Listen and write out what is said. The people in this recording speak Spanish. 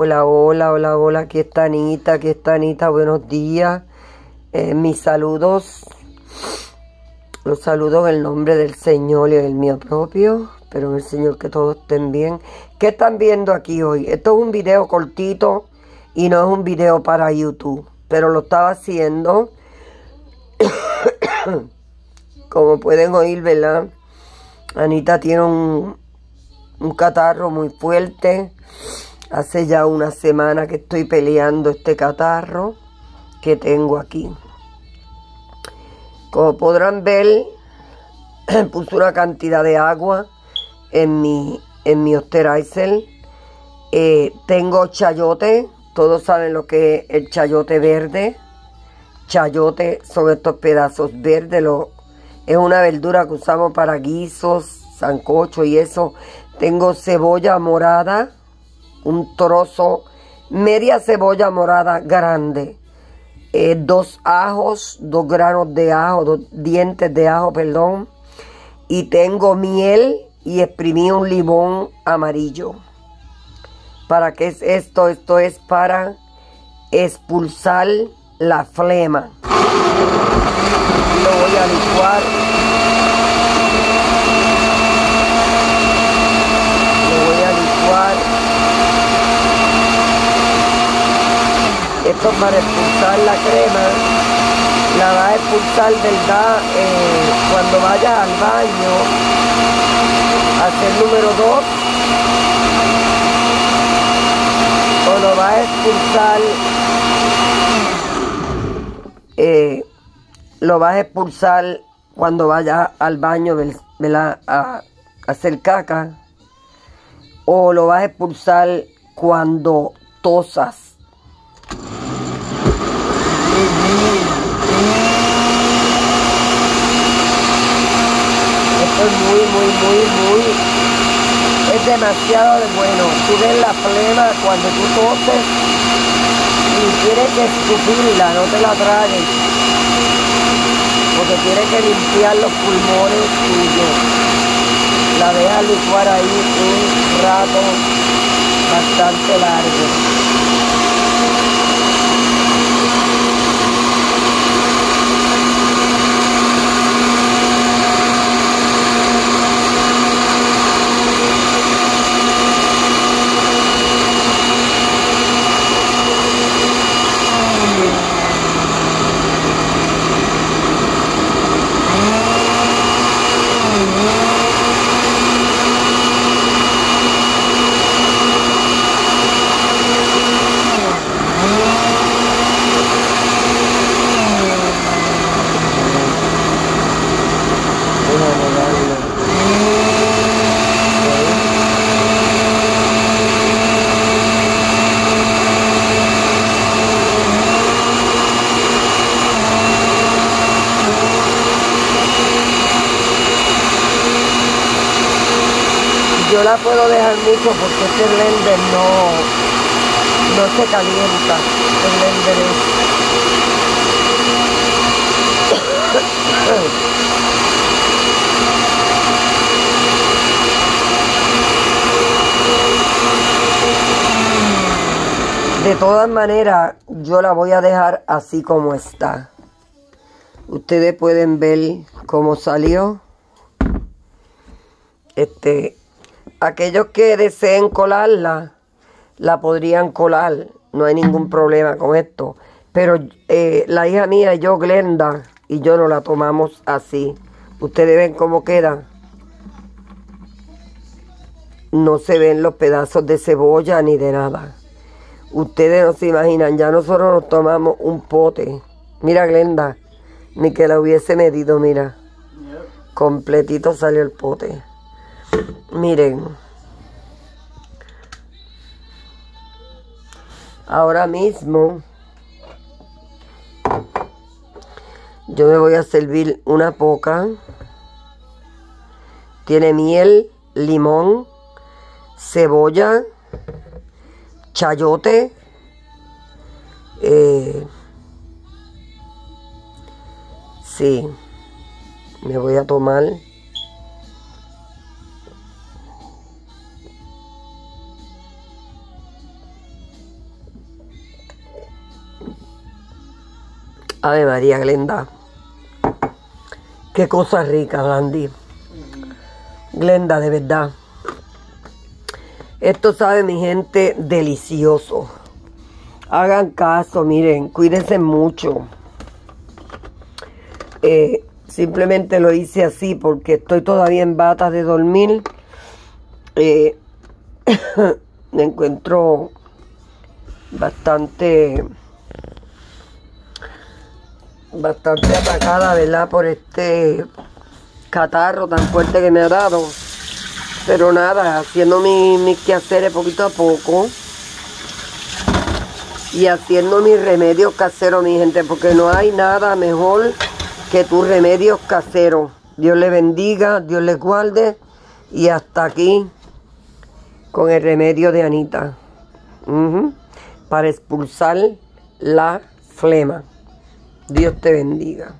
Hola, hola, hola, hola, aquí está Anita, aquí está Anita, buenos días. Eh, mis saludos, los saludo en el nombre del Señor y en el mío propio, pero en el Señor que todos estén bien. ¿Qué están viendo aquí hoy? Esto es un video cortito y no es un video para YouTube, pero lo estaba haciendo, como pueden oír, ¿verdad? Anita tiene un, un catarro muy fuerte Hace ya una semana que estoy peleando este catarro que tengo aquí. Como podrán ver, puse una cantidad de agua en mi, en mi osterizer. Eh, tengo chayote, todos saben lo que es el chayote verde. Chayote son estos pedazos verdes, lo, es una verdura que usamos para guisos, sancocho y eso. Tengo cebolla morada, un trozo, media cebolla morada grande, eh, dos ajos, dos granos de ajo, dos dientes de ajo, perdón, y tengo miel y exprimí un limón amarillo. ¿Para qué es esto? Esto es para expulsar la flema. Lo voy a licuar esto para expulsar la crema. La va a expulsar verdad eh, cuando vayas al baño hacer número 2 o lo va a expulsar eh, lo vas a expulsar cuando vayas al baño ¿verdad? a hacer caca. O lo vas a expulsar cuando tosas esto es muy, muy, muy, muy... Es demasiado de bueno. Tú ves la flema cuando tú toses y tienes que escupirla, no te la tragues. Porque tienes que limpiar los pulmones tuyos. La dejas licuar ahí un rato bastante largo. Yo la puedo dejar mucho porque este blender no, no se calienta. El blender De todas maneras, yo la voy a dejar así como está. Ustedes pueden ver cómo salió. Este, aquellos que deseen colarla, la podrían colar. No hay ningún problema con esto. Pero eh, la hija mía yo, Glenda, y yo no la tomamos así. Ustedes ven cómo queda. No se ven los pedazos de cebolla ni de nada. Ustedes no se imaginan, ya nosotros nos tomamos un pote. Mira, Glenda, ni que la hubiese medido, mira. Completito salió el pote. Miren. Ahora mismo yo me voy a servir una poca. Tiene miel, limón, cebolla, chayote, eh, sí, me voy a tomar Ave María Glenda. Qué cosa rica, Landy. Glenda, de verdad. Esto sabe mi gente delicioso. Hagan caso, miren, cuídense mucho. Eh, simplemente lo hice así porque estoy todavía en batas de dormir. Eh, me encuentro bastante bastante atacada, ¿verdad? Por este catarro tan fuerte que me ha dado. Pero nada, haciendo mis, mis quehaceres poquito a poco. Y haciendo mis remedios caseros, mi gente, porque no hay nada mejor que tus remedios caseros. Dios le bendiga, Dios les guarde. Y hasta aquí con el remedio de Anita. Para expulsar la flema. Dios te bendiga.